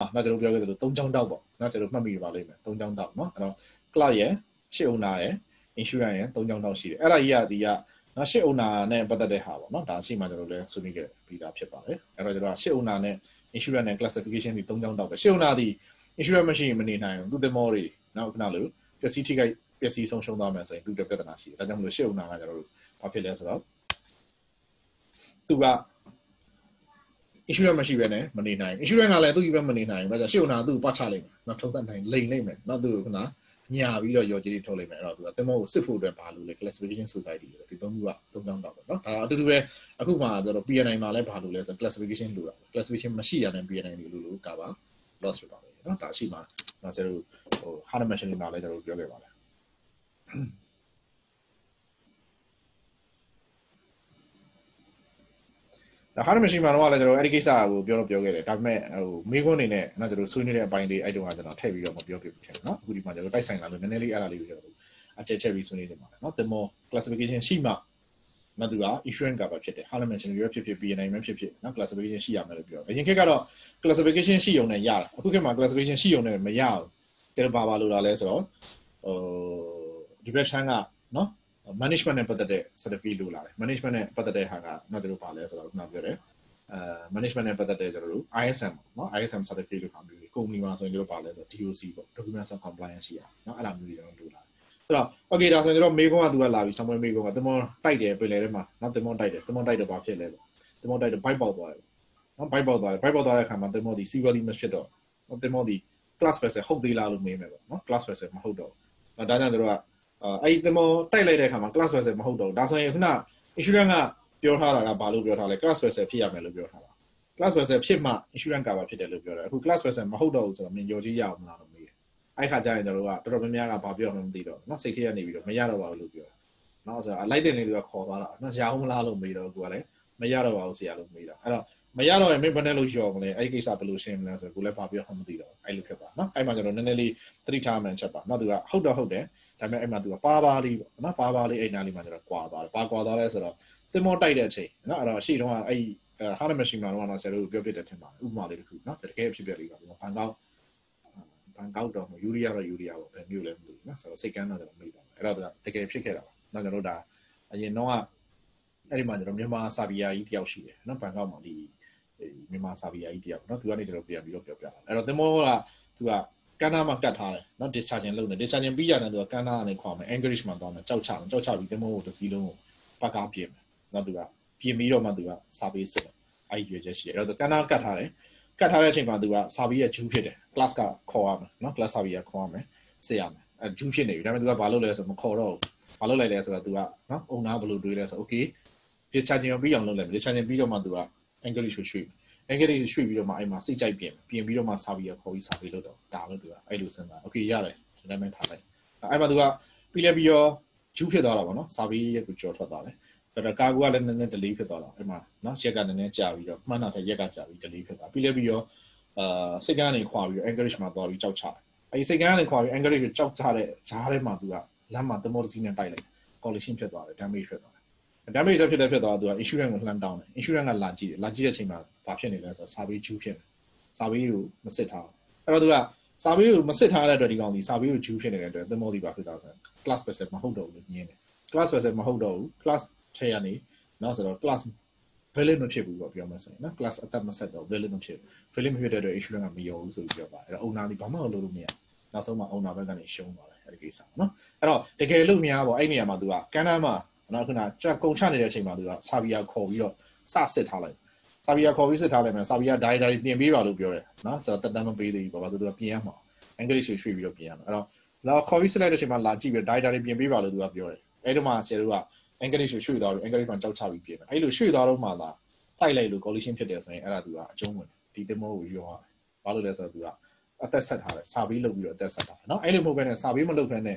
နောက်ကျွန်တော်ပြောခဲ့သလို၃ချောင်းတောက်ပေါ့နော်ကျွန်တော်မှတ်မိပါလိမ့်မယ်၃ချောင်းတောက်နော်အဲ့တော့ cloud ရဲ့ရှစ်အုံနာရဲ့ insurance ရဲ့၃ချောင်းတောက်ရှိတယ်အဲ့ဒါကြီးကဒီကနော်ရှစ်အုံနာနဲ့ပတ်သက်တဲ့ဟာပေါ့နော်ဒါအရှိမှကျွန်တော်လည်းဆွေးနွေးခဲ့ပြီးသားဖြစ်ပါတယ်အဲ့တော့ကျွန်တော်ရှစ်အုံနာနဲ့ insurance နဲ့ classification ဒီ၃ချောင်းတောက်ပဲရှစ်အုံနာဒီ insurance မရှိရင်မနေနိုင်ဘူးသူသမောတွေနောက်ခဏလို့ပျက်စီးထိခိုက်ပျက်စီးဆုံးရှုံးသွားမယ်ဆိုရင်သူ့ပြဿနာရှိတယ်ဒါကြောင့်မလို့ရှစ်အုံနာကကျွန်တော်တို့ဘာဖြစ်လဲဆိုတော့သူက insurance မရှိဘဲနဲ့မနေနိုင် insurance ကလည်းသူ့ကြီးပဲမနေနိုင်ဘူးဒါကြောင့်ရှေ့ကနာသူ့ပတ်ချလိုက်မယ်နော်ထုံးစံတိုင်းလိန်လိုက်မယ်နော်သူကနာညာပြီးတော့ရော်ကြီးတွေထုတ်လိုက်မယ်အဲ့တော့သူကတင်မောကိုစစ်ဖို့အတွက်ဘာလို့လဲ classification society လို့ဒီသုံးခုကသုံးချောင်းတော့ပေါ့နော်ဒါအတူတူပဲအခုမှကျတော့ PNI မှာလည်းဘာလို့လဲဆို classification လို့တာ classification မရှိရတဲ့ PNI လို့လို့ကပါ loss ဖြစ်ပါမယ်နော်ဒါရှိမှနော်ဆရာတို့ဟို hard machine မှာလည်းကျွန်တော်တို့ပြောခဲ့ပါတယ် ဒါ hard machine မှာတော့လည်းကျွန်တော်အဲ့ဒီကိစ္စကိုပြောတော့ပြောခဲ့တယ်ဒါပေမဲ့ဟိုမိခွန်းအနေနဲ့နော်ကျွန်တော်ဆွေးနွေးတဲ့အပိုင်းလေးအဲ့တုန်းကကျွန်တော်ထည့်ပြီးတော့မပြောပြဘူးထင်တယ်နော်အခုဒီမှာကျွန်တော်တိုက်ဆိုင်လာလို့နည်းနည်းလေးအဲ့ဒါလေးကိုကျွန်တော်အချက်ချက်ပြီးဆွေးနွေးနေပါတယ်နော်တင်မော classification ရှိမှနော်သူက insurance cover ဖြစ်တယ် hard machine ရွေးဖြစ်ဖြစ် BNI မှာဖြစ်ဖြစ်နော် classification ရှိရမယ်လို့ပြောတယ်အရင်ခေတ်ကတော့ classification ရှိုံနဲ့ရတယ်အခုခေတ်မှာ classification ရှိုံနဲ့မရဘူးတယ်ဘာဘာလို့လာလဲဆိုတော့ဟိုဒီဘက်ချမ်းကနော် management နဲ့ပတ်သက်တဲ့ certificate လို့လာတယ် management နဲ့ပတ်သက်တဲ့ဟာကနော်တို့ပါလဲဆိုတော့ခုနပြောတယ်အဲ management နဲ့ပတ်သက်တဲ့ကျွန်တော်တို့ ISM ပေါ့နော် ISM certificate လို့ခေါ်ပြီး company မှာဆိုရင်တို့ပါလဲဆိုတော့ DOC ပေါ့ document of compliance ရှိရနော်အဲ့လိုမျိုးတွေကျွန်တော်တို့လာအဲ့တော့ okay ဒါဆိုရင်ကျွန်တော်မေကွန်းကသူကလာပြီဆံမွေးမေကွန်းကတမောတိုက်တယ်ပြင်လေထဲမှာနော်တမောတိုက်တယ်တမောတိုက်တော့ဘာဖြစ်လဲပေါ့တမောတိုက်တော့ byte ပေါက်သွားတယ်နော် byte ပေါက်သွားတယ် byte ပေါက်သွားတဲ့အခါမှာတမောဒီ severely မဖြစ်တော့တမောဒီ class vessel ဟုတ်သေးလားလို့မေးမယ်ပေါ့နော် class vessel မဟုတ်တော့ဘူးဒါကြောင့်တို့က အဲ့ဒီသမောတိုက်လိုက်တဲ့အခါမှာ class vessel မဟုတ်တော့ဘူးဒါဆိုရင်ခုန insurance ကပြောထားတာကဘာလို့ပြောထားလဲ class vessel ဖြစ်ရမယ်လို့ပြောထားတာ class vessel ဖြစ်မှ insurance cover ဖြစ်တယ်လို့ပြောတယ်အခု class vessel မဟုတ်တော့ဘူးဆိုတော့မင်းရောကြီးရအောင်မလားလို့မေးတယ်အဲ့ခါကျရင်တို့ကတော်တော်များများကဘာပြောမှမသိတော့ဘူးနော်စိတ်ထဲကနေပြီးတော့မရတော့ပါဘူးလို့ပြောတယ်နော်ဆိုတော့ light တင်လေးတွေကခေါ်သွားတာနော်ရအောင်မလားလို့မေးတော့ကိုကလည်းမရတော့ပါဘူးဆရာလို့မေးတာအဲ့တော့ မရတော့ရင်မင်းဘယ်နဲ့လို့ယော်မလဲအဲ့ဒီကိစ္စဘယ်လိုရှင်းမလဲဆိုတော့ကိုလည်းဘာပြောမှမသိတော့အဲ့လိုဖြစ်သွားနော်အဲ့မှာကျွန်တော်နည်းနည်းလေးသတိထားမှန်ချက်ပါနော်သူကဟုတ်တော့ဟုတ်တယ်ဒါပေမဲ့အဲ့မှာသူကပါပါလေးပေါ့နော်ပါပါလေးအဲ့နားလေးမှာကျွန်တော်ကွာသွားတယ်ပါကွာသွားလဲဆိုတော့တင်မောတိုက်တဲ့အချိန်နော်အဲ့တော့အရှိတုန်းကအဲ့ဟာနမရှိမှာတော့ဆယ်လို့ပြောပြတယ်ထင်ပါတယ်ဥပမာလေးတစ်ခုနော်တကယ်ဖြစ်ပြလေးပါဘန်ကောက်ဘန်ကောက်တော့ယူရီးယားတော့ယူရီးယားပေါ့ဘယ်မျိုးလဲမသိဘူးနော်ဆိုတော့စိတ်ကန်းတော့ကျွန်တော်မေ့သွားတယ်အဲ့တော့တကယ်ဖြစ်ခဲ့တာပါနော်ကျွန်တော်ဒါအရင်တော့အဲ့ဒီမှာကျွန်တော်မြန်မာစာဗီယာကြီးတယောက်ရှိတယ်နော်ဘန်ကောက်မှာဒီ မြန်မာစာဗီယာကြီးတရားပေါ့နော်သူကနေတော့ပြန်ပြီးတော့ပြောပြလာအဲ့တော့သင်္ဘောကသူကကန္နာမှာကတ်ထားတယ်နော် discharging လုပ်နေ discharging ပြီးရတယ်သူကကန္နာကနေခွာမယ် engage မှာသွားမယ်ကြောက်ချတယ်ကြောက်ချပြီးသင်္ဘောကိုတစ်စီးလုံးကိုပတ်ကားပြင်မယ်နော်သူကပြင်ပြီးတော့မှသူကစာပေးစစ်တယ်အဲ့ဒီရွေချက်ရှိတယ်အဲ့တော့ကန္နာကတ်ထားတယ်ကတ်ထားတဲ့အချိန်မှာသူကစာဗီယာဂျူးဖြစ်တယ် class ကခေါ်ရမယ်နော် class စာဗီယာခေါ်ရမယ်စစ်ရမယ်အဲ့ဂျူးဖြစ်နေပြီဒါပေမဲ့သူကဘာလုပ်လဲဆိုတော့မခေါ်တော့ဘူးဘာလုပ်လိုက်လဲဆိုတော့သူကနော်အုံနာဘယ်လိုတွေးလဲဆိုတော့ okay discharging ပြီးအောင်လုပ်လိုက်မယ် discharging ပြီးတော့မှသူက encourage ရွှေ့ရွှေ့ encourage ရွှေ့ပြီးတော့မှအဲ့မှာစိတ်ကြိုက်ပြင်ပြင်ပြီးတော့မှစာပေးရခေါ်ပြီးစာပေးလုပ်တော့ဒါလို့သူကအဲ့လိုစဉ်းစား okay ရတယ်ဒီတိုင်းပဲထားလိုက်အဲ့မှာသူကပြီးလဲပြီးတော့ဂျူးဖြစ်သွားတာပေါ့နော်စာပေးရကိုကြော်ထွက်သွားတယ်ဒါကာကူကလည်းနည်းနည်း delay ဖြစ်သွားတာအဲ့မှာနော်ရက်ကနည်းနည်းကြာပြီးတော့မှန်းတာထက်ရက်ကကြာပြီး delay ဖြစ်သွားပြီးလဲပြီးတော့အာစိတ်ကန်းကနေခွာပြီးတော့ encourage မှာသွားပြီးကြောက်ချတယ်အဲ့ဒီစိတ်ကန်းကနေခွာပြီး encourage ကိုကြောက်ချတဲ့ဂျားထဲမှာသူကလမ်းမှာတမောတစီနဲ့တိုက်လိုက် collision ဖြစ်သွားတယ် damage ဖြစ်သွားတယ် damage ဖြစ်တဲ့ဖြစ်သွားသူက insurance ကိုလှမ်းတောင်းတယ် insurance ကလာကြည့်တယ်လာကြည့်တဲ့အချိန်မှာဘာဖြစ်နေလဲဆိုတော့ survey ဂျူးဖြစ်တယ် survey ကိုမစစ်ထားဘူးအဲ့တော့သူက survey ကိုမစစ်ထားတဲ့အတွက်ဒီကောင်ဒီ survey ကိုဂျူးဖြစ်နေတဲ့အတွက်သမောဒီပါဖြစ်သွားတယ် class vessel မဟုတ်တော့ဘူးညင်းတယ် class vessel မဟုတ်တော့ဘူး class ထဲကနေနော်ဆိုတော့ class valid မဖြစ်ဘူးပေါ့ပြောမှဆိုရင်နော် class အသက်မဆက်တော့ valid မဖြစ် valid မဖြစ်တဲ့အတွက် insurance ကမရောဘူးဆိုပြီးပြောပါတယ်အဲ့တော့ owner ဒီဘာမှလုပ်လို့မရနောက်ဆုံးမှာ owner ဘက်ကနေရှုံးသွားတယ်အဲ့ဒီကိစ္စနော်အဲ့တော့တကယ်လို့များပေါ့အဲ့နေရာမှာသူကကန်းတန်းမှာ နော်ခုနကြကုံချနေတဲ့အချိန်မှာသူကဆာဘီယာခေါ်ပြီးတော့စစစ်ထားလိုက်ဆာဘီယာခေါ်ပြီးစစ်ထားလိုက်မယ်ဆာဘီယာဒိုင်ဒိုင်ပြင်ပေးပါလို့ပြောတယ်နော်ဆိုတော့တက်တမ်းမပေးသေးဘူးပေါ့ဘာသူကပြင်ရမှာအင်္ဂလိပ်ရွှေရွှေပြီးတော့ပြင်ရမှာအဲ့တော့လာခေါ်ပြီးစစ်လိုက်တဲ့အချိန်မှာလာကြည့်ပြီးဒိုင်ဒိုင်ပြင်ပေးပါလို့သူကပြောတယ်အဲ့ဒီမှာဆရာတို့ကအင်္ဂလိပ်ရွှေရွှေသွားလို့အင်္ဂလိပ်မှာကြောက်ချပြီးပြင်မယ်အဲ့လိုရွှေသွားတော့မှသာတိုက်လိုက်လို့ collision ဖြစ်တယ်ဆိုရင်အဲ့ဒါသူကအကျုံးဝင်ဒီတင်မောကိုရောရတယ်ဘာလို့လဲဆိုတော့သူကအသက်ဆက်ထားတယ်စာပေးလုပ်ပြီးတော့အသက်ဆက်ထားတယ်နော်အဲ့လိုမဟုတ်ဘဲနဲ့စာပေးမလုပ်ဘဲနဲ့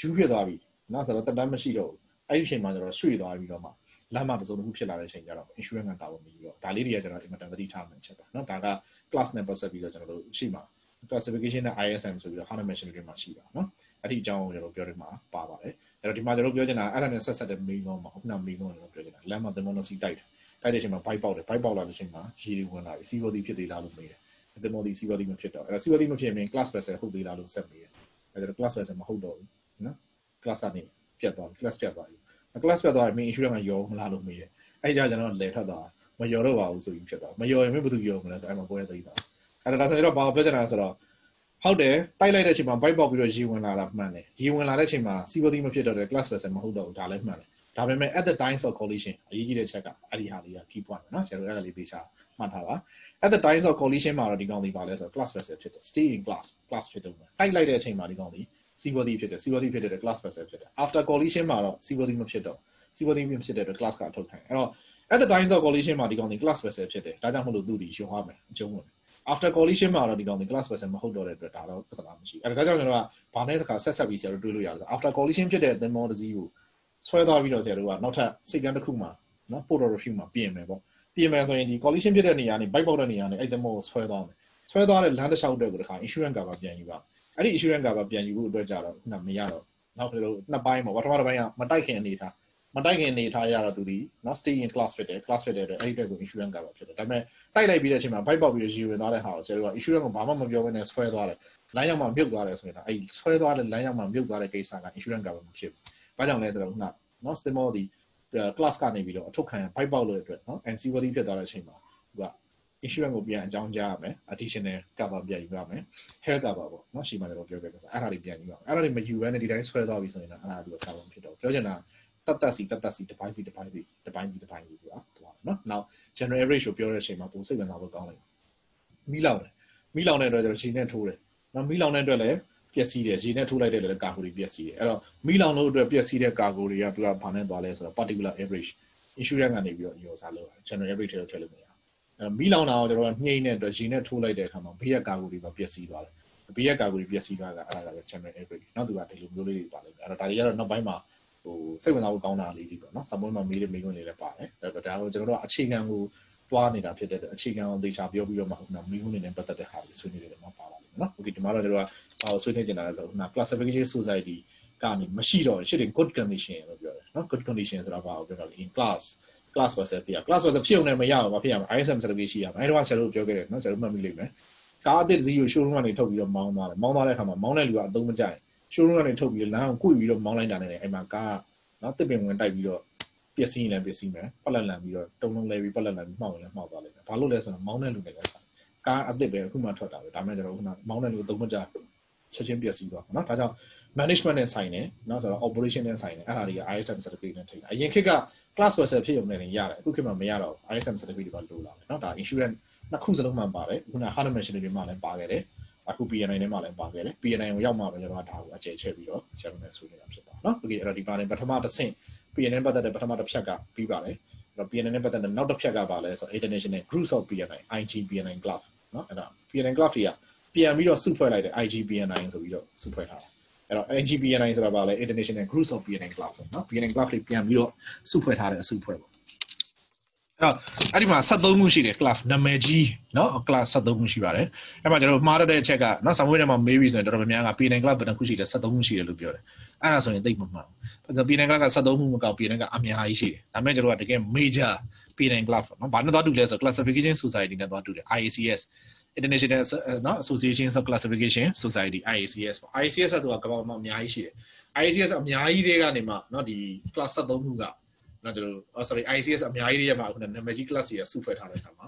ဂျူးဖြစ်သွားပြီနော်ဆိုတော့တက်တမ်းမရှိတော့ဘူး အဲ့ဒီအချိန်မှာကျွန်တော်ရွှေ့သွားပြီးတော့မှလမ်းမတစ်စုံတစ်ခုဖြစ်လာတဲ့အချိန်ကျတော့ insurance ကတာဝန်မယူတော့ဒါလေးတွေကကျွန်တော်အင်မတန်သတိထားမှချက်ပါနော်ဒါက class နဲ့ပတ်သက်ပြီးတော့ကျွန်တော်တို့ရှိမှာ classification နဲ့ ISM ဆိုပြီးတော့ Hana Mention တွေမှာရှိတာနော်အဲ့ဒီအကြောင်းကိုကျွန်တော်ပြောရမှာပါပါတယ်အဲ့တော့ဒီမှာကျွန်တော်ပြောချင်တာအဲ့ဒါနဲ့ဆက်ဆက်တဲ့ main ကောမှာခုန main ကောကျွန်တော်ပြောချင်တာလမ်းမသင်္ဘောနဲ့စီးတိုက်တယ်တိုက်တဲ့အချိန်မှာ bike ပေါက်တယ် bike ပေါက်လာတဲ့အချိန်မှာရေတွေဝင်လာပြီစီးပေါ်သည်ဖြစ်သေးလားလို့မေးတယ်သင်္ဘောသည်စီးပေါ်သည်မဖြစ်တော့အဲ့ဒါစီးပေါ်သည်မဖြစ်ရင် class vessel ဟုတ်သေးလားလို့ဆက်မေးတယ်အဲ့ဒါ class vessel မဟုတ်တော့ဘူးနော် class ကနေပြတ်သွား class ပြတ်သွားပြီ class ပြတ်သွားရင် main issue ကရောမလားလို့မေးတယ်အဲ့ကြကျွန်တော်လဲထွက်သွားမရောတော့ပါဘူးဆိုပြီးဖြစ်သွားမရောရင်မဘယ်သူရောမလဲဆိုအဲ့မှာကိုယ်ရသိတာအဲ့ဒါဆိုတော့ဘာပြောချင်တာဆိုတော့ဟုတ်တယ်တိုက်လိုက်တဲ့အချိန်မှာ byte ပေါက်ပြီးတော့ရေဝင်လာတာမှန်တယ်ရေဝင်လာတဲ့အချိန်မှာ စီဘောဒီမဖြစ်တော့တဲ့ class vessel မဟုတ်တော့ဘူးဒါလည်းမှန်တယ်ဒါပေမဲ့ at the time of collision အရေးကြီးတဲ့ချက်ကအဲ့ဒီဟာလေးက key point ပဲเนาะဆရာတို့အဲ့ဒါလေးသေချာမှတ်ထားပါ at the time of collision မှာတော့ဒီကောင်ဒီပါလဲဆိုတော့ class vessel ဖြစ်တယ် stay in class class ဖြစ်တော့တိုက်လိုက်တဲ့အချိန်မှာဒီကောင်ဒီ seaworthy ဖြစ်တယ် seaworthy ဖြစ်တဲ့ class vessel ဖြစ်တယ် after collision မှာတော့ seaworthy မဖြစ်တော့ seaworthy မဖြစ်တဲ့အတွက် class ကအထုတ်ခိုင်းအဲ့တော့ at the time of collision မှာဒီကောင်ဒီ class vessel ဖြစ်တယ်ဒါကြောင့်မလို့သူ့ဒီရှုံးရမယ်အကျုံးဝင် after collision မှာတော့ဒီကောင်ဒီ class vessel မဟုတ်တော့တဲ့အတွက်ဒါတော့ပြဿနာမရှိအဲ့ဒါကြောင့်ကျွန်တော်ကဘာနဲ့စကားဆက်ဆက်ပြီးဆရာတို့တွေးလို့ရတယ် after collision ဖြစ်တဲ့သင်္ဘောတစ်စီးကိုဆွဲသွားပြီးတော့ဆရာတို့ကနောက်ထပ်စိတ်ကန်းတစ်ခုမှာနော် port review မှာပြင်မယ်ပေါ့ပြင်မယ်ဆိုရင်ဒီ collision ဖြစ်တဲ့နေရာနေ bike ပေါက်တဲ့နေရာနေအဲ့သင်္ဘောကိုဆွဲသွားမယ်ဆွဲသွားတဲ့လမ်းတစ်လျှောက်တဲ့ကိုတခါ insurance cover ပြန်ယူပါ အဲ့ဒီ insurance cover ပြန်ယူဖို့အတွက်ကြတော့ခုနမရတော့နောက်ပြီးတော့နှစ်ပိုင်းပေါ့ပထမတစ်ပိုင်းကမတိုက်ခင်အနေထားမတိုက်ခင်အနေထားရတော့သူဒီနော် stay in class ဖြစ်တယ် class ဖြစ်တဲ့အတွက်အဲ့ဒီတက်ကို insurance cover ဖြစ်တယ်ဒါပေမဲ့တိုက်လိုက်ပြီးတဲ့အချိန်မှာ bike ပေါက်ပြီးတော့ယူဝင်သွားတဲ့ဟာကိုဆရာတို့က insurance ကိုဘာမှမပြောဘဲနဲ့ဆွဲသွားတယ်လမ်းရောက်မှမြုပ်သွားတယ်ဆိုရင်အဲ့ဒီဆွဲသွားတဲ့လမ်းရောက်မှမြုပ်သွားတဲ့ကိစ္စက insurance cover မဖြစ်ဘူးဘာကြောင့်လဲဆိုတော့ခုနနော် stimol ဒီ class ကနေပြီးတော့အထုတ်ခံ bike ပေါက်လို့အတွက်နော် NC worthy ဖြစ်သွားတဲ့အချိန်မှာသူက insurance ကိုပြန်အကြောင်းကြားရမယ် additional cover ပြန်ယူရမယ် health cover ပေါ့နော်ရှိမှလည်းပြောခဲ့ကြစားအဲ့ဒါတွေပြန်ယူရအောင်အဲ့ဒါတွေမယူဘဲနဲ့ဒီတိုင်းဆွဲသွားပြီဆိုရင်တော့အဲ့ဒါသူက cover ဖြစ်တော့ပြောချင်တာတတ်တတ်စီတတ်တတ်စီတစ်ပိုင်းစီတစ်ပိုင်းစီတစ်ပိုင်းစီတစ်ပိုင်းစီသူကသွားနော်နောက် general average ကိုပြောတဲ့အချိန်မှာပုံစိတ်ဝင်စားဖို့ကောင်းတယ်မီးလောင်တယ်မီးလောင်တဲ့အတွက်ကျွန်တော်ရှင်နဲ့ထိုးတယ်နော်မီးလောင်တဲ့အတွက်လည်းပျက်စီးတယ်ရေနဲ့ထိုးလိုက်တဲ့လည်းကာကိုတွေပျက်စီးတယ်အဲ့တော့မီးလောင်လို့အတွက်ပျက်စီးတဲ့ကာကိုတွေကသူကဘာနဲ့သွားလဲဆိုတော့ particular average insurance ကနေပြီးတော့ရောစားလို့ general average တွေထည့်လို့မရအဲ့တော့ မီးလောင်တာကိုကျွန်တော်ကညှိနေတဲ့အတွက်ရေနဲ့ထိုးလိုက်တဲ့အခါမှာဘေးကကာကိုတွေပါပျက်စီးသွားတယ်ဘေးကကာကိုတွေပျက်စီးသွားတာအဲ့ဒါကလည်း general average နောက်သူကဒီလိုမျိုးလေးတွေပါလိမ့်မယ်အဲ့တော့ဒါတွေကတော့နောက်ပိုင်းမှာဟိုစိတ်ဝင်စားဖို့ကောင်းတာလေးတွေပေါ့နော်စမွေးမှာမေးတဲ့မေးခွန်းတွေလည်းပါတယ်အဲ့တော့ဒါကိုကျွန်တော်တို့အခြေခံကိုတွားနေတာဖြစ်တဲ့အတွက်အခြေခံကိုသေချာပြောပြီးတော့မှခုနမေးခွန်းတွေနဲ့ပတ်သက်တဲ့ဟာတွေဆွေးနွေးတယ်မှာပါပါလိမ့်မယ်နော် okay ဒီမှာတော့ကျွန်တော်ကဘာကိုဆွေးနွေးချင်တာလဲဆိုတော့ခုန classification society ကနေမရှိတော့ရှစ်တင် good condition လို့ပြောတယ်နော် good condition ဆိုတာဘာကိုပြောတာလဲ in class class versus ဖြစ်ရ class versus ဖြစ်ုံနဲ့မရဘူးဘာဖြစ်ရမလဲ ISM certificate ရှိရမယ်အဲ့တော့ဆရာတို့ပြောခဲ့တယ်နော်ဆရာတို့မှတ်မိလိမ့်မယ်ကားအသစ်တစ်စီးကို showroom ကနေထုတ်ပြီးတော့မောင်းသွားတယ်မောင်းသွားတဲ့အခါမှာမောင်းတဲ့လူကအသုံးမကျတယ် showroom ကနေထုတ်ပြီးလမ်းကိုကွေ့ပြီးတော့မောင်းလိုက်တာနဲ့အဲ့မှာကားနော်တစ်ပင်ဝင်တိုက်ပြီးတော့ပျက်စီးရင်လည်းပျက်စီးမယ်ပက်လက်လန်ပြီးတော့တုံလုံးလဲပြီးပက်လက်လန်ပြီးမှောက်ရင်လည်းမှောက်သွားလိမ့်မယ်ဘာလို့လဲဆိုတော့မောင်းတဲ့လူတွေလည်းဆိုင်ကားအသစ်ပဲအခုမှထွက်တာပဲဒါမှမဟုတ်ကျွန်တော်ခုနမောင်းတဲ့လူအသုံးမကျချက်ချင်းပျက်စီးသွားနော်ဒါကြောင့် management နဲ့ဆိုင်တယ်နော်ဆိုတော့ operation နဲ့ဆိုင်တယ်အဲ့ဒါတွေက ISM certificate နဲ့ထိတယ်အရင်ခေတ်က class vessel ဖြစ်ရုံနဲ့လည်းရတယ်အခုခေတ်မှာမရတော့ ISM certificate တွေပါလိုလာတယ်เนาะဒါ insurance နှစ်ခုစလုံးမှပါတယ်ခုန hard machinery တွေမှလည်းပါခဲ့တယ်အခု PNI နဲ့မှလည်းပါခဲ့တယ် PNI ကိုရောက်မှပဲကျွန်တော်ဒါကိုအကျယ်ချက်ပြီးတော့ဆရာတို့နဲ့ဆွေးနွေးတာဖြစ်ပါเนาะ okay အဲ့တော့ဒီပါတယ်ပထမတစ်ဆင့် PNI ပတ်သက်တဲ့ပထမတစ်ဖြတ်ကပြီးပါတယ်အဲ့တော့ PNI နဲ့ပတ်သက်တဲ့နောက်တစ်ဖြတ်ကပါလဲဆိုတော့ international groups of PNI IG PNI club เนาะအဲ့ဒါ PNI club တွေကပြန်ပြီးတော့စုဖွဲ့လိုက်တဲ့ IG PNI ဆိုပြီးတော့စုဖွဲ့ထားတာ အဲ့တော့ IGPNI ဆိုတာပါလဲ International Groups of PNI Club ပေါ့နော် PNI Club တွေပြန်ပြီးတော့စုဖွဲ့ထားတဲ့အစုဖွဲ့ပေါ့အဲ့တော့အဲ့ဒီမှာ73ခုရှိတယ် club နာမည်ကြီးเนาะ club 73ခုရှိပါတယ်အဲ့မှာကျွန်တော်မှားတဲ့အချက်ကเนาะဆာမွေးထဲမှာမေးပြီးဆိုရင်တော်တော်များများက PNI Club ဘယ်နှခုရှိလဲ73ခုရှိတယ်လို့ပြောတယ်အဲ့ဒါဆိုရင်သိပ်မမှန်ဘူးဘာလို့ PNI Club က73ခုမကောက် PNI ကအများကြီးရှိတယ်ဒါပေမဲ့ကျွန်တော်ကတကယ် major PNI Club เนาะဘာနဲ့သွားတူလဲဆို classification society နဲ့သွားတူတယ် IACS International နော် Association of Classification Society IACS ပေါ့ IACS ဆိုတာကမ္ဘာမှာအများကြီးရှိတယ် IACS အများကြီးတွေကနေမှเนาะဒီ class 73ခုကနော်ကျွန်တော် sorry IACS အများကြီးတွေမှာအခုနာမည်ကြီး class တွေကစုဖွဲ့ထားတဲ့အခါမှာ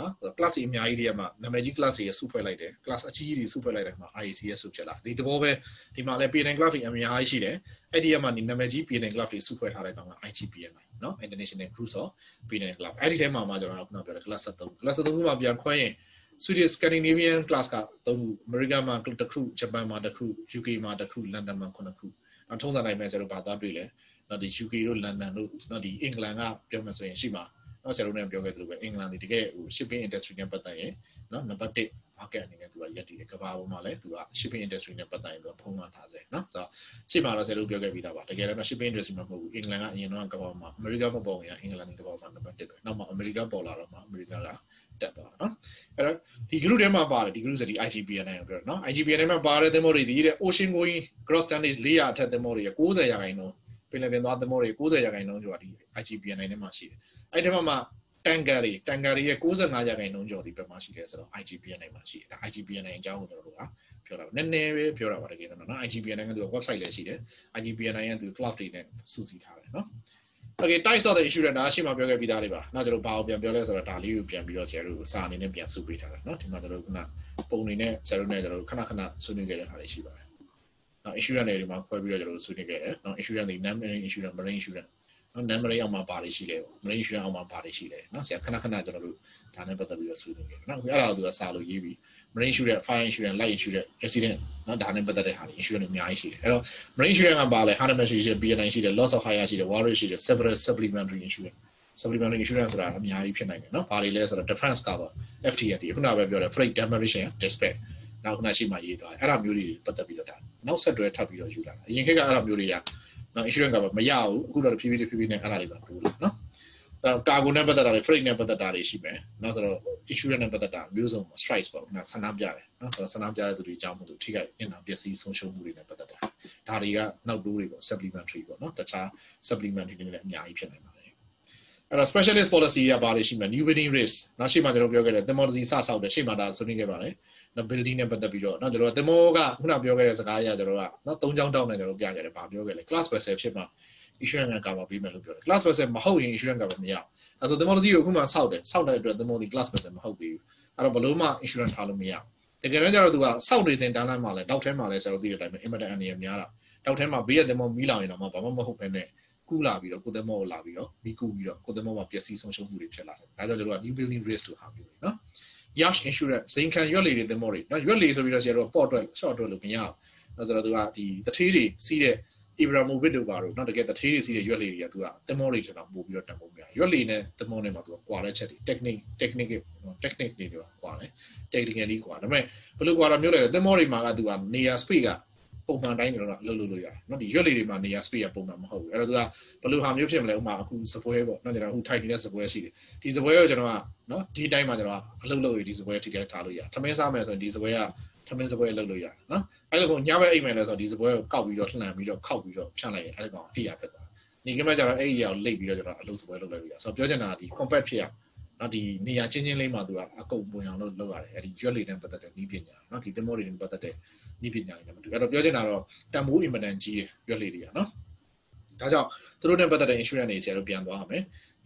နော် class တွေအများကြီးတွေမှာနာမည်ကြီး class တွေစုဖွဲ့လိုက်တယ် class အကြီးကြီးတွေစုဖွဲ့လိုက်တဲ့အခါမှာ IACS ဆိုဖြစ်လာဒီတဘောပဲဒီမှာလည်း PNN class တွေအများကြီးရှိတယ်အဲ့ဒီကမှဒီနာမည်ကြီး PNN class တွေစုဖွဲ့ထားတဲ့ကောင်က IGPN နော် International Group of PNN club အဲ့ဒီထဲမှာမှကျွန်တော်ခုနပြောတဲ့ class 73 class 73ခုမှာပြန်ခွဲရင် Swedish Scandinavian class က3ခု America မှာတစ်ခု Japan မှာတစ်ခု UK မှာတစ်ခု London မှာ9ခုနောက်ထုံးစံတိုင်းပဲဆိုတော့ဘာသာတွေ့လဲနော်ဒီ UK တို့ London တို့နော်ဒီ England ကပြောမှဆိုရင်ရှိမှာ နော်ဆရာတို့လည်းပြောခဲ့သလိုပဲ England ဒီတကယ်ဟို shipping industry နဲ့ပတ်သက်ရင်နော်နံပါတ်1 market အနေနဲ့သူကရက်တည်တယ်ကမ္ဘာပေါ်မှာလည်းသူက shipping industry နဲ့ပတ်သက်ရင်သူကဖုံးလွှမ်းထားစေနော်ဆိုတော့ရှေ့မှာတော့ဆရာတို့ပြောခဲ့ပြီးသားပါတကယ်တော့ shipping industry မှာမဟုတ်ဘူး England ကအရင်တော့ကမ္ဘာမှာ America မပေါ်ရင် England ကမ္ဘာမှာနံပါတ်1ပဲနောက်မှ America ပေါ်လာတော့မှ America ကတက်သွားတာနော်အဲ့တော့ဒီ group ထဲမှာပါတယ်ဒီ group ဆိုဒီ IGPN နဲ့ပြောနော် IGPN မှာပါတဲ့သင်္ဘောတွေဒီတဲ့ ocean going gross tonnage 400အထက်သင်္ဘောတွေ90ရာခိုင်နှုန်း ပင်လယ်ပြင်သွားသင်္ဘောတွေ90ရာခိုင်နှုန်းဆိုတာဒီ IGPN နဲ့မှာရှိတယ်အဲ့ဒီမှာမှာတန်ကာတွေတန်ကာတွေရဲ့65ရာခိုင်နှုန်းကျော်ဒီဘက်မှာရှိတယ်ဆိုတော့ IGPN မှာရှိတယ်ဒါ IGPN အကြောင်းကိုကျွန်တော်တို့ကပြောတာပါနည်းနည်းပဲပြောတာပါတကယ်တော့နော် IGPN ကသူက website လည်းရှိတယ် IGPN ကသူ cloud တွေနဲ့စုစည်းထားတယ်နော် Okay types of the issue ဒါရှေ့မှာပြောခဲ့ပြီးသားလေးပါနောက်ကျွန်တော်ဘာကိုပြန်ပြောလဲဆိုတော့ဒါလေးကိုပြန်ပြီးတော့ဆရာတို့စာအနေနဲ့ပြန်စုပေးထားတယ်နော်ဒီမှာကျွန်တော်ခုနပုံနေနဲ့ဆရာတို့နဲ့ကျွန်တော်ခဏခဏဆွေးနွေးခဲ့တဲ့ဟာလေးရှိပါတယ် နော် issue တွေဒီမှာခွဲပြီးတော့ကျွန်တော်ဆွေးနွေးခဲ့တယ်နော် issue တွေ name issue တွေ marine issue တွေနော် name အောက်မှာဘာတွေရှိလဲ marine issue အောက်မှာဘာတွေရှိလဲနော်ဆရာခဏခဏကျွန်တော်တို့ဒါနဲ့ပတ်သက်ပြီးတော့ဆွေးနွေးခဲ့တယ်နော်အဲ့ဒါကိုသူကစာလို့ရေးပြီး marine issue တွေ fire issue တွေ light issue တွေ accident နော်ဒါနဲ့ပတ်သက်တဲ့ဟာတွေ issue တွေအများကြီးရှိတယ်အဲ့တော့ marine issue ကဘာလဲ harness ရှိတယ် BNI ရှိတယ် loss of hire ရှိတယ် warranty ရှိတယ် several supplementary issue supplementary insurance ဆိုတာအများကြီးဖြစ်နိုင်တယ်နော်။ဘာတွေလဲဆိုတော့ defense cover FTD ခုနကပဲပြောတယ် freight demolition dispatch နောက်ခုနရှိမှရေးသွားတယ်။အဲ့ဒါမျိုးတွေပတ်သက်ပြီးတော့ဒါနောက်ဆက်တွဲထပ်ပြီးတော့ယူလာတာ။အရင်ခေတ်ကအဲ့ဒါမျိုးတွေကနော် insurance cover မရဘူး။အခုတော့ PPT PPT နဲ့အဲ့ဒါတွေပါတိုးလာနော်။အဲ့ကာကိုနဲ့ပတ်သက်တာတွေ freight နဲ့ပတ်သက်တာတွေရှိမယ်။နောက်ဆိုတော့ insurance နဲ့ပတ်သက်တာမျိုးစုံ strikes ပေါ့ခုနဆန္ဒပြတယ်နော်။ဆိုတော့ဆန္ဒပြတဲ့သူတွေအကြောင်းမို့လို့ထိခိုက်နေတာပျက်စီးဆုံးရှုံးမှုတွေနဲ့ပတ်သက်တာ။ဒါတွေကနောက်တိုးတွေပေါ့ supplementary ပေါ့နော်။တခြား supplementary တွေလည်းအများကြီးဖြစ်နိုင်ပါတယ် အဲ့တော့ specialist policy ကဘာလဲရှိမှာ new building risk နောက်ရှိမှကျွန်တော်ပြောခဲ့တယ် thermology စဆောက်တယ်ရှိမှဒါဆွေးနွေးခဲ့ပါတယ်နော် building နဲ့ပတ်သက်ပြီးတော့နော်ကျွန်တော် thermo ကခုနပြောခဲ့တဲ့စကားအရကျွန်တော်ကနော်၃ချောင်းတောင်းနေကျွန်တော်ပြခဲ့တယ်ဘာပြောခဲ့လဲ class vessel ဖြစ်မှာ insurance က cover ပေးမယ်လို့ပြောတယ် class vessel မဟုတ်ရင် insurance cover မရဘူးအဲဆို thermology ကိုအခုမှဆောက်တယ်ဆောက်တဲ့အတွက် thermo ဒီ class vessel မဟုတ်သေးဘူးအဲ့တော့ဘလို့မှ insurance ထားလို့မရဘူးတကယ်တော့ကျတော့သူကစောက်နေစဉ်တန်းလမ်းမှာလဲတောက်ထဲမှာလဲဆရာတို့သိတဲ့အတိုင်းပဲ immediate အနေနဲ့များတာတောက်ထဲမှာဘေးရ thermo မီးလောင်ရင်တော့ဘာမှမဟုတ်ဘဲနဲ့ ကူးလာပြီးတော့ကိုယ်သမောကိုလာပြီးတော့မိကူပြီးတော့ကိုယ်သမောမှာပျက်စီးဆုံးရှုံးမှုတွေဖြစ်လာတယ်။ဒါကြောင့်ကျွန်တော်က new building risk လို့ဟာမျိုးတွေနော်။ yacht insurance ဇိမ်ခံရွက်လေတွေသမောတွေနော်ရွက်လေဆိုပြီးတော့ဆရာတို့ပေါ့အတွက် short အတွက်လို့မရဘူး။ဒါဆိုတော့သူကဒီတထေးတွေစီးတဲ့ Ibrahimovic တို့ပါတော့နော်တကယ်တထေးတွေစီးတဲ့ရွက်လေတွေကသူကသမောတွေထက်တော့ပို့ပြီးတော့တန်ဖိုးများရွက်လေနဲ့သမောနဲ့မှာသူကကွာတဲ့ချက်တွေ technique technique နော် technique တွေတော့ကွာတယ် technically ကွာဒါပေမဲ့ဘယ်လိုကွာတော့မျိုးလဲသမောတွေမှာကသူက near speed က ပုံမှန်တိုင်းကျွန်တော်တို့လှုပ်လို့လို့ရတယ်เนาะဒီရွက်လေးတွေမှာနေရာ space ကပုံမှန်မဟုတ်ဘူးအဲ့တော့သူကဘယ်လိုဟာမျိုးဖြစ်မလဲဥမာအခုစပွဲပေါ့เนาะကျွန်တော်အခုထိုက်နေတဲ့စပွဲရှိတယ်ဒီစပွဲကိုကျွန်တော်ကเนาะဒီတိုင်းမှာကျွန်တော်ကအလုပ်လုပ်ရဒီစပွဲထိခိုက်ထားလို့ရထမင်းစားမယ်ဆိုရင်ဒီစပွဲကထမင်းစပွဲလုပ်လို့ရเนาะအဲ့လိုကိုညဘက်အိမ်မယ်လဲဆိုတော့ဒီစပွဲကိုကောက်ပြီးတော့လှန်ပြီးတော့ခောက်ပြီးတော့ဖြန့်လိုက်ရင်အဲ့ဒါကောင်အပြည့်ရဖြစ်သွားနေကမှကျတော့အဲ့ဒီအရာကိုလိတ်ပြီးတော့ကျွန်တော်အလုပ်စပွဲလုပ်လိုက်လို့ရဆိုတော့ပြောချင်တာကဒီ compact ဖြစ်ရ နော်ဒီနေရာချင်းချင်းလေးမှာသူကအကုန်ပုံအောင်လို့လုပ်ရတယ်အဲ့ဒီရွက်လေးနဲ့ပတ်သက်တဲ့ဤပညာနော်ဒီသမောတွေနဲ့ပတ်သက်တဲ့ဤပညာတွေနဲ့မတူအဲ့တော့ပြောချင်တာတော့တန်ဖိုးအင်မတန်ကြီးတယ်ရွက်လေးတွေကနော်ဒါကြောင့်သူတို့နဲ့ပတ်သက်တဲ့ insurance တွေဆရာတို့ပြန်သွားရမယ်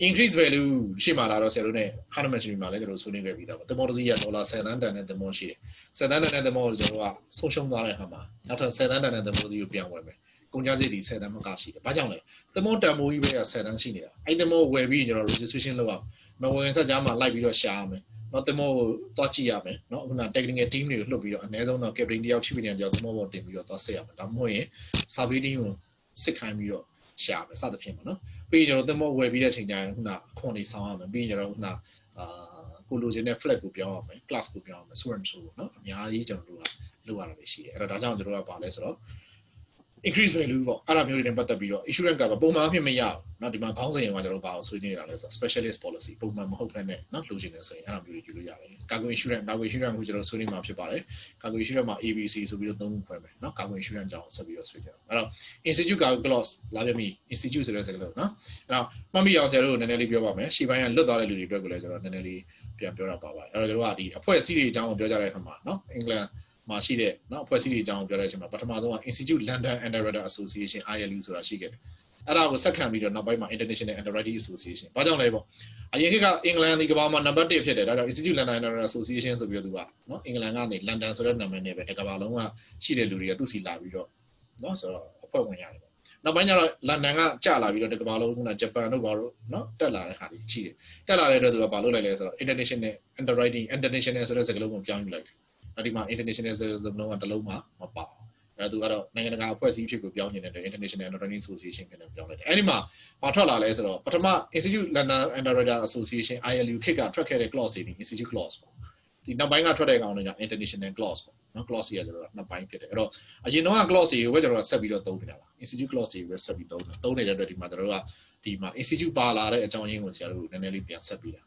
increase value ရှေ့မှာလာတော့ဆရာတို့ ਨੇ hard machinery မှာလည်းကျွန်တော်ဆွေးနွေးခဲ့ပြီးသားပါသမောတစ်စီးကဒေါ်လာ10တန်းတန်တဲ့သမောရှိတယ်10တန်းတန်တဲ့သမောကိုကျွန်တော်ကဆုံးရှုံးသွားတဲ့အခါမှာနောက်ထပ်10တန်းတန်တဲ့သမောစီကိုပြန်ဝယ်မယ်ကုန်ကြစည်ဒီ10တန်းမကရှိတယ်။ဘာကြောင့်လဲ။သမောတန်မိုးကြီးပဲ10တန်းရှိနေတာ။အဲ့သမောဝယ်ပြီးကျွန်တော် registration လုပ်အောင် မဝင်ဆက်ကြားမှာလိုက်ပြီးတော့ရှာရမယ်။နော်သမောကိုတွားကြည့်ရမယ်။နော်အခုန technical team တွေကိုလွှတ်ပြီးတော့အနည်းဆုံးတော့ captain တယောက် chief engineer တယောက်သမောပေါ်တင်ပြီးတော့သွားဆက်ရမယ်။ဒါမှမဟုတ်ရင် survey team ကိုစစ်ခိုင်းပြီးတော့ရှာမယ်စသဖြင့်ပေါ့နော်။ပြီးရင်ကျွန်တော်သမောဝယ်ပြီးတဲ့အချိန်ကျရင်ခုနအခွန်လေးဆောင်ရမယ်။ပြီးရင်ကျွန်တော်ခုနအာကိုလိုချင်တဲ့ flag ကိုပြောင်းရမယ် class ကိုပြောင်းရမယ် so and so ပေါ့နော်။အများကြီးကျွန်တော်တို့ကလုပ်ရတာပဲရှိတယ်။အဲ့တော့ဒါကြောင့်ကျွန်တော်တို့ကပါလဲဆိုတော့ increase value ပေါ့အဲ့ဒါမျိုးတွေနဲ့ပတ်သက်ပြီးတော့ insurance ကပုံမှန်အဖြစ်မရဘူးเนาะဒီမှာခေါင်းစဉ်မှာကျွန်တော်ဘာလို့ဆွေးနွေးနေတာလဲဆိုတော့ specialist policy ပုံမှန်မဟုတ်ဘဲနဲ့เนาะလိုချင်တယ်ဆိုရင်အဲ့ဒါမျိုးတွေယူလို့ရတယ်ကာကွယ် insurance ကာကွယ် insurance ကိုကျွန်တော်ဆွေးနွေးမှာဖြစ်ပါတယ်ကာကွယ် insurance မှာ ABC ဆိုပြီးတော့သုံးခုခွဲမယ်เนาะကာကွယ် insurance ကြောင်းဆက်ပြီးတော့ဆွေးကြအောင်အဲ့တော့ institute ကာကွယ် clause လာပြပြီ institute ဆိုတဲ့စကားလုံးเนาะအဲ့တော့မှတ်မိအောင်ဆရာတို့နည်းနည်းလေးပြောပါမယ်ရှေ့ပိုင်းကလွတ်သွားတဲ့လူတွေအတွက်ကိုလည်းကျွန်တော်နည်းနည်းလေးပြန်ပြောတာပါပါတယ်အဲ့တော့ကျွန်တော်ကဒီအဖွဲ့အစည်းတွေအကြောင်းကိုပြောကြတဲ့အခါမှာเนาะအင်္ဂလန် မှာရှိတဲ့เนาะအဖွဲ့အစည်းတွေအကြောင်းပြောတဲ့အချိန်မှာပထမဆုံးက Institute London Underwriter Association ILU ဆိုတာရှိခဲ့တယ်။အဲ့ဒါကိုဆက်ခံပြီးတော့နောက်ပိုင်းမှာ International Underwriting Association ဘာကြောင့်လဲပေါ့အရင်ခေတ်ကအင်္ဂလန်ဒီကမ္ဘာမှာနံပါတ်1ဖြစ်တယ်ဒါကြောင့် Institute London Underwriter Association ဆိုပြီးတော့သူကเนาะအင်္ဂလန်ကနေ London ဆိုတဲ့နာမည်နဲ့ပဲဒီကမ္ဘာလုံးကရှိတဲ့လူတွေကသူ့စီလာပြီးတော့เนาะဆိုတော့အဖွဲ့ဝင်ရတယ်ပေါ့နောက်ပိုင်းကျတော့လန်ဒန်ကကြာလာပြီးတော့ဒီကမ္ဘာလုံးကဂျပန်တို့ဘာလို့เนาะတက်လာတဲ့ခါကြီးရှိတယ်တက်လာတဲ့အတွက်သူကဘာလုပ်လိုက်လဲဆိုတော့ International Underwriting International ဆိုတဲ့စကားလုံးကိုပြောင်းယူလိုက်တယ် အဲ့ဒီမှာ international service လုံးကတလုံးမှမပါဘူးအဲ့ဒါသူကတော့နိုင်ငံတကာအဖွဲ့အစည်းဖြစ်ကိုပြောင်းနေတဲ့အတွက် international underwriting association ဖြစ်နေပြောင်းလိုက်တယ်အဲ့ဒီမှာဘာထွက်လာလဲဆိုတော့ပထမ institute london underwriter association ILU ခစ်ကထွက်ခဲ့တဲ့ clause တွေ institute clause ပေါ့ဒီနောက်ပိုင်းကထွက်တဲ့ကောင်တွေက international clause ပေါ့နော် clause တွေကကျွန်တော်နှစ်ပိုင်းဖြစ်တယ်အဲ့တော့အရင်တော့ clause တွေကိုပဲကျွန်တော်ဆက်ပြီးတော့သုံးနေတာပါ institute clause တွေပဲဆက်ပြီးသုံးတာသုံးနေတဲ့အတွက်ဒီမှာကျွန်တော်တို့ကဒီမှာ institute ပါလာတဲ့အကြောင်းရင်းကိုဆရာတို့နည်းနည်းလေးပြန်ဆက်ပြီးတာ